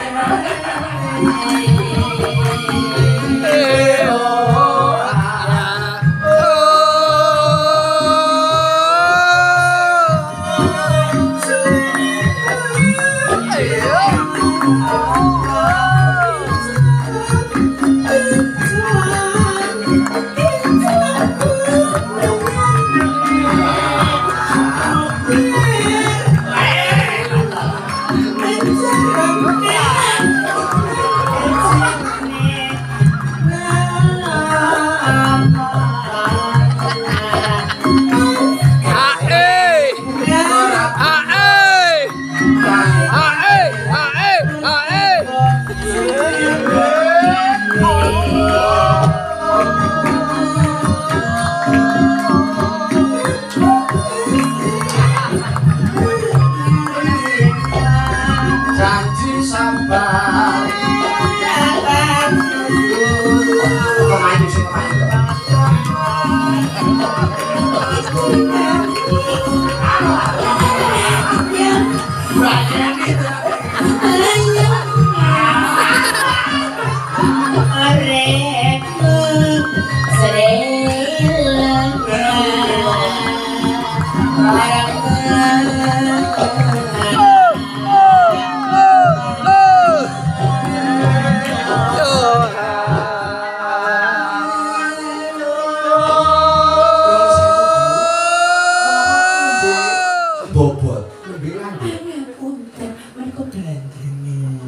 munang rupane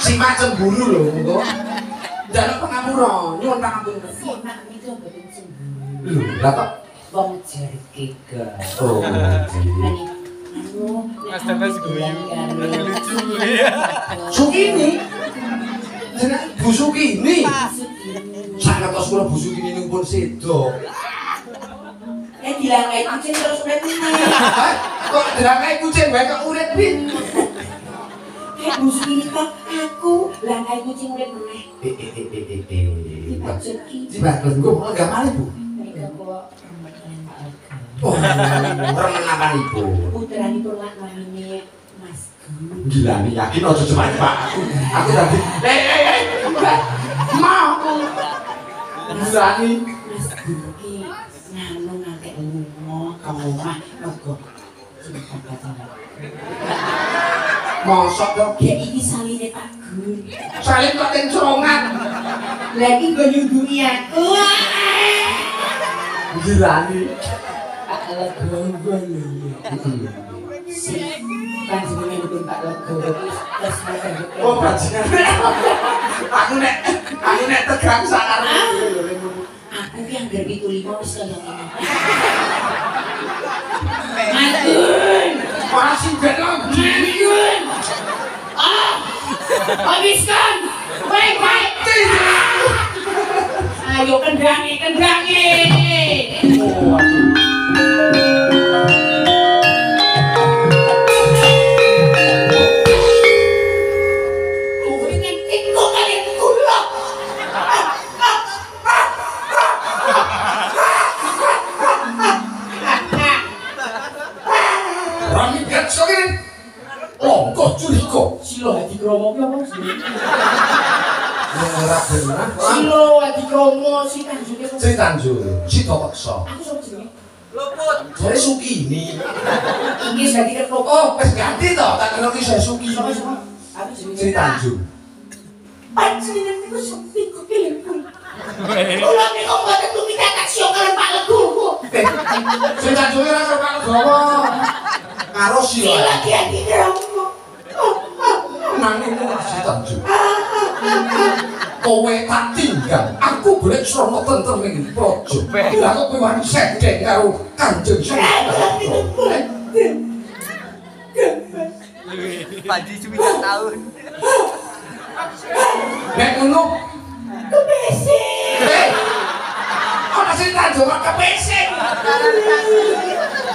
si macem bulu loh engko dalam pengapura nyuwun pangapura. Simak itu betul sembunyi lho lah kok? Wong jerki ke oh Mas Damas guyu. Lucu Sukini jeneng Bu Sukini sangat tos kula Bu Sukini niku pun sedo Eh dilangai kucing terus urip ini. Hah? kok drangai kucing? Wae kok urip pin Ini kok aku. Langai kucing urip meneh. Eh eh eh eh eh Tiba jerki Dibagus engko enggak malih Bu Mereka bawa remenan Pak Legowo oh remen apa ibu. Putranipun lak namine Mas gila nih yakin aja cuma pak aku. Aku tadi eh eh eh. Mau gila nih Mas Gun iki nganu ngakek lunga ka omah Mosok kok gek ya, iki saline Pak Gun. Salin kok teng cerongan. Lah iki nggo nyundungi aku. Jirani. Oh, bajingan. Aku nek aku nek tegang sakar. Ah, aku Para sugat lang. Ah! habiskan. Baik, baik. Ayo kendangi, kendangi. Oh, kromo ki apa sih? Ngerap benar Silo hati kromo si kanjune kok. Si Tanjung Si Tokso Aku sama jenenge. Jadi Sukini Iki dadi. Oh, wis ganti toh, tak kira ki saya Sukini Sama sama. Aku jenenge. Si Tanjung Panjenengan niku sepi kok telepon. Kula niku mboten tumindak kalian Pak Legowo. Si Tanjung ora sok Legowo Karo si Silo hati hati kromo. Nang ini si Tanjung Kowe tak tinggal, aku boleh cerono tentrem ning projo. Lah kok kowe wani sedek karo Kanjeng Sunan. Panji sewidak tahun. Nek ngono, Kepesek. eh. Ana sing tanjung kok kepesek.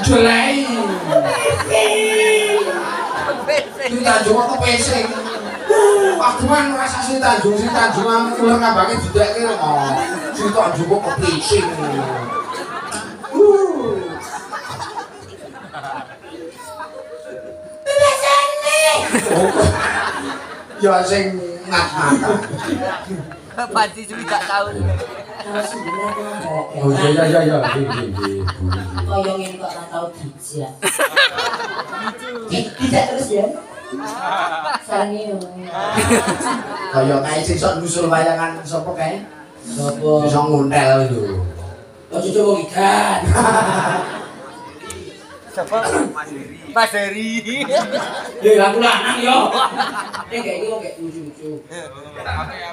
Jelai. Kepesek. Sri Tanjung aku PC Pak Duman rasa Sri Tanjung Sri Tanjung amat ular ngabangnya juga kira oh. mau Sri Tanjung kok ke PC Bebasan nih Ya sing ngat mata Pasti juga tahu. Sebenarnya kok. Oh iya iya iya iya. Nggih. Kaya ngene kok ora tau dijak. Di- Dijak terus ya. Ini. Kaya kae sing sok nusul wayangan sapa kae? Sopo? Iso nguntel lho. Ojo coba ikan. Siapa? Mas Heri. Mas Heri. Ya aku lanang yo. Nek kayak iki kok kayak lucu-lucu.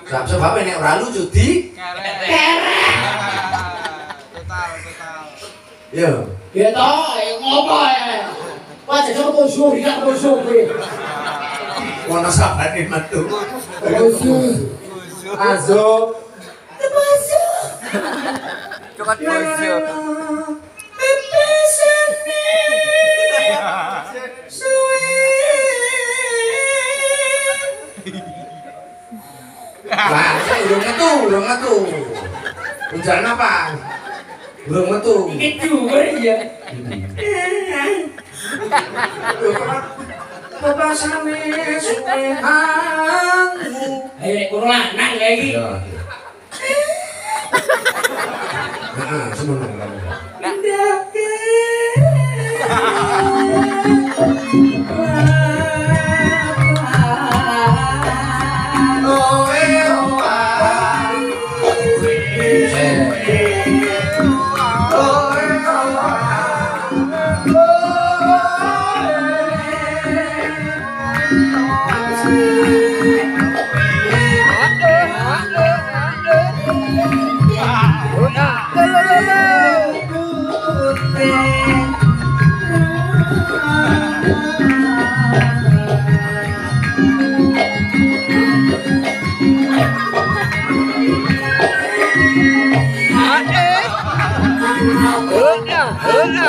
Sebab sebab nek ora lucu di Total, total. yo. Ya toh, ngopo ya? Wah, jadi apa suruh tidak apa suruh kowe? Ono sabane metu. Musuh. Azo. Termasuk Cokot bojo. Suwe. Lah, urung metu, urung metu. Unjalan apa? Urung metu. Itu ya. Bebasane suwehanmu. Ayo nek kono lanang lagi. Iya. Heeh, semono kamu.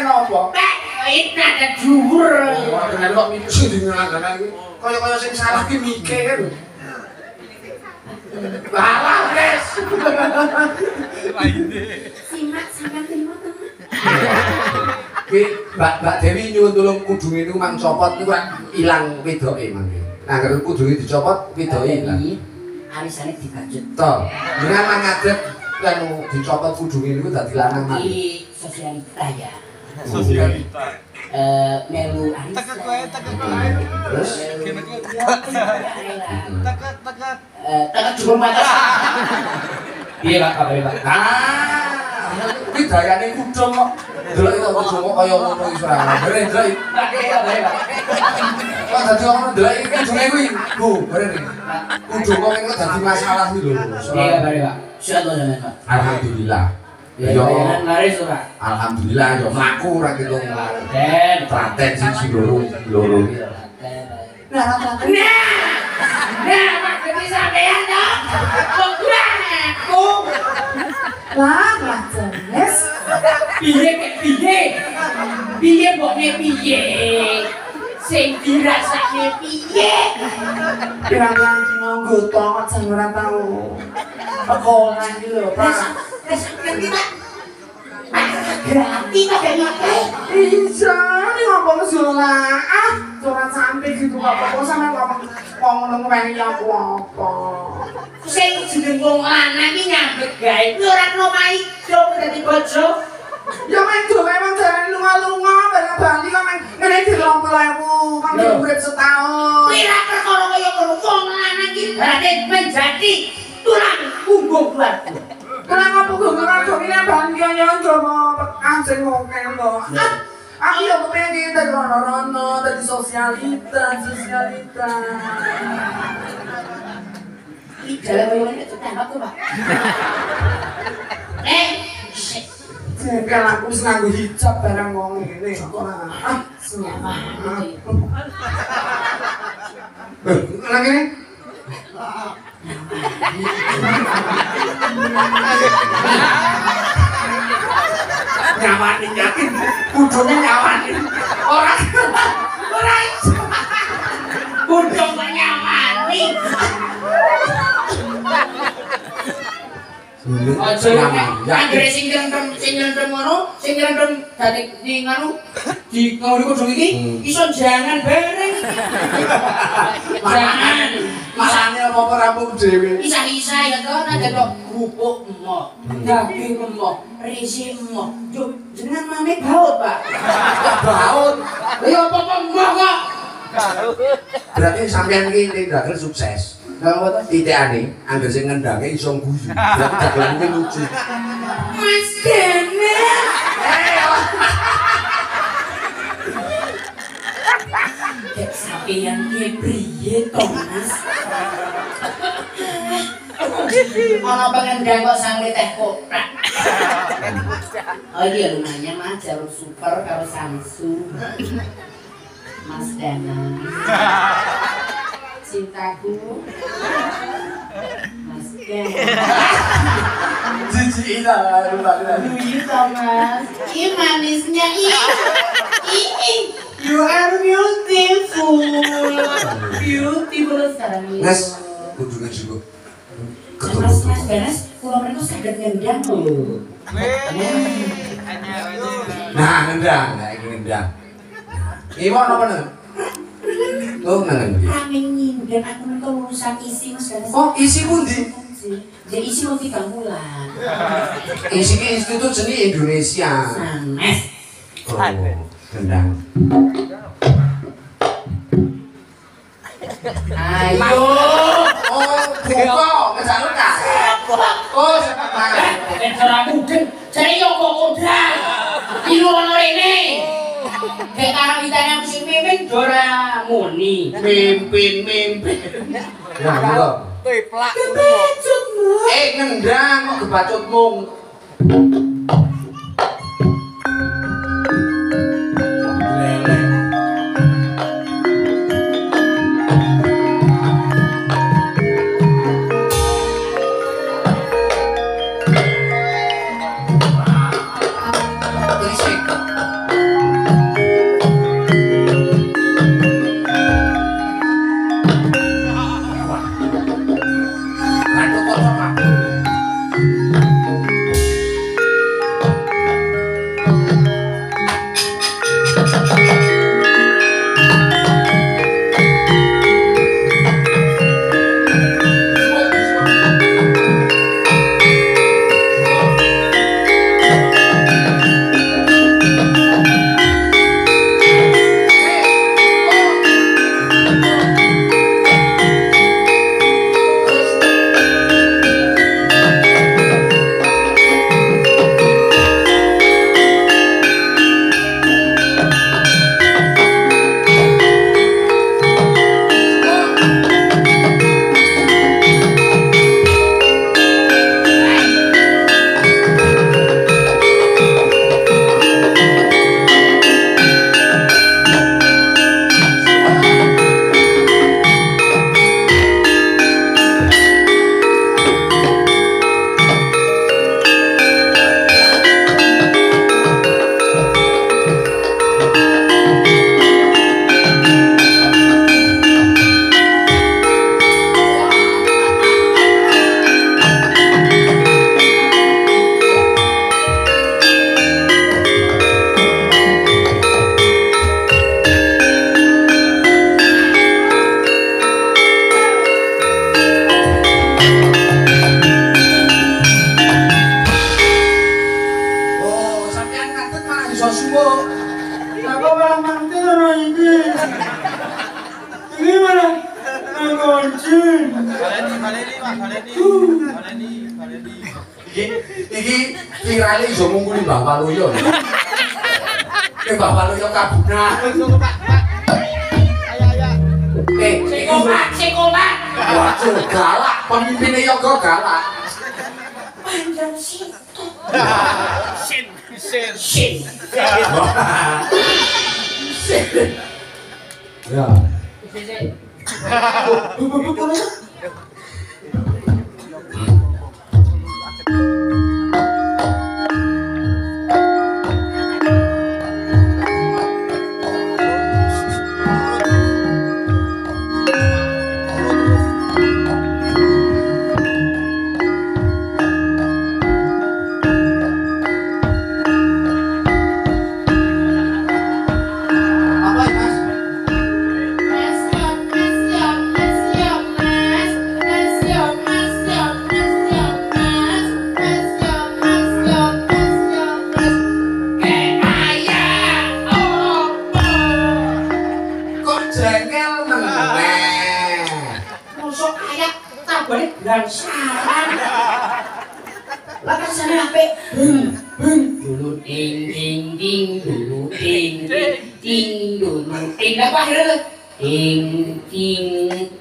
men opo? Ini ada. Ora kenal kok mikir sing dingelanganan iki. Kaya-kaya sing salah ki mikir. Balah, Wes. Simak sampai terima. Ki Mbak Dewi nyuwun tulung kudunge niku mang copot niku kan ilang wedoke mangke. Nah, kalau kudunge dicopot wedoke ilang. Arisane dibajut. To, jenengan mang ngadeg lan dicopot kudunge niku dadi lanang mangke. Di sosialita ya. Sosialita. Eh, melu wae, wae. Terus teket. Eh, mata. Iya pak. Ah, kuwi dayane kudung kok. Delok itu kudung kok kaya ngono iso ora. Bener delok. iki. Pak, pak. Kok dadi ngono delok iki kudunge kuwi. Bu, bener iki. Kudung kok dadi masalah iki lho. Iya pak. Pak? Alhamdulillah. Ya, Yo, laris ora. alhamdulillah yo mlaku ora ketung. Den. Praten siji loro loro. Nah, nah, Pak Dewi sampean dong. Kok kurang aku? Lah, lah jenis. Piye kek piye? Piye mbokne piye? Sing dirasake piye? Pirang-pirang dino nggoto kok jan ora tau. Sekolah iki lho, Pak. Ngerti tak? Tak dari apa? Iya, ini ngomong sulah. Ah, curhat sampai gitu kok. Kok sama ngomong ngono kuwi ya apa? Sing jeneng wong lanang iki nyambet gawe kuwi ora kena maido dadi bojo. Ya main do memang jalan lunga-lunga bareng Bali kok main ngene di 20.000 kan Lho. urip setahun. Kuwi ra perkara kaya ngono. Wong lanang iki berarti menjadi tulang punggung keluarga. kina bangga mau jomo kansen mau kemo. Ya. Aku ya pengen tadi rono-rono, tadi sosialita, sosialita. Jalan wayang pak. Eh, aku hijab bareng ngomong ini ah. ah. Lagi nih. nyawani yakin kudune nyawani. Ora ora iso. Kudung kok nyawani aja anggere sing nyendem sing nyendem ngono sing nyendem dadi di nganu di ngono kudung iki Hmm. iso jangan bareng. Jangan Masane apa-apa rampung dhewe. Isa-isa ya toh nanti kok kerupuk emoh, daging emoh, risi emoh. Yo jenengan mame baut, Pak. Baut. Ya apa-apa emoh kok. Berarti sampean iki tindakan sukses. Lah apa to? Titikane angger sing ngendange iso guyu. Berarti dagelan iki lucu. Mas Dene. Yang kepriye to, Mas? Ono pengendang kok sampe teh koprak. Oh iya lumayan mas, jarum super karo Samsung. Mas Dana. Cintaku. Mas Dana. Jijik lah rumah Luyu toh mas. Ih manisnya ih. Ih ih. You are beautiful. Beautiful sekarang ini. Nes, kudune juga. Mas, mas Ganas, kalau mereka sadar ngendang loh. Nah, ngendang, nah iki ngendang. Iwon apa nang? Oh, nang ndi? Rame nyindan, aku mereka urusan isi mas Ganas. Oh, isi pundi? Jadi isi mau tiga bulan. Isi ki Institut Seni Indonesia. Sanes. Oh, ngendang. Ayo. Oh, buka, ngejaluk ka? Oh, sepak tangan. Eh, ora mungkin. Jadi yo kok kodang. Ilu ono rene. Kayak karo ditanya musim mimpin Dora Muni. Mimpin, mimpin. Ya, buka. Teplak. Eh, ngendang kok kebacut mung. Virale iso ngungkuli Mbah Waluyo. Eh Mbah Waluyo kabuna. Eh, iki Sekolah, sekolah. Waduh, galak, pemimpinnya yoga galak. Panjang situ. Sin, sin. Shin. Ya. Apa balik beransaran lakukan sana HP Bum, bum Dulu ding ding ding Dulu ding ding ding Dulu ding Apa akhirnya? Ding ding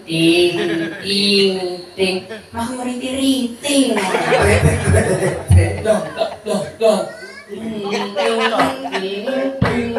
ding ding ding Mau rinti rinting Dong dong dong ting ting ting.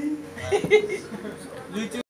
YouTube